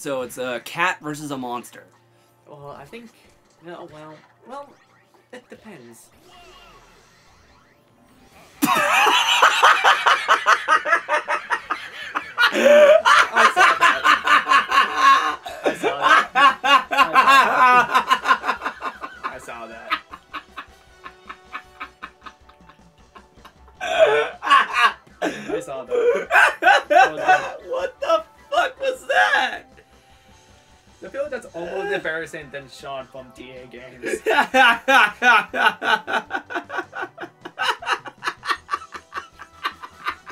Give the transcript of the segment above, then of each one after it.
So it's a cat versus a monster. Well, I think. No, oh, well, well, it depends. I saw that. I saw that. I saw that. I saw that. what the fuck almost embarrassing than Sean from DA Games.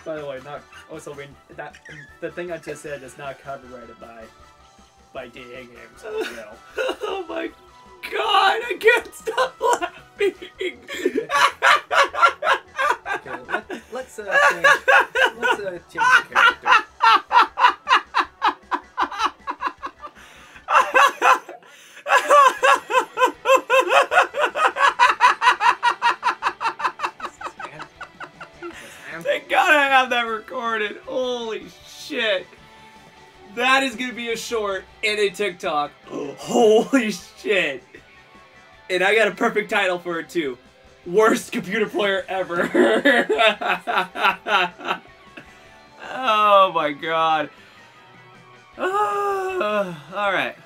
By the way, not also we, that the thing I just said is not copyrighted by by DA Games. well. oh my god, I can't stop laughing. Okay, let, let's uh, change, let's uh, change the character. Man. Thank God I have that recorded. Holy shit. That is gonna be a short and a TikTok. Holy shit. And I got a perfect title for it too. Worst computer player ever. oh my god. Alright.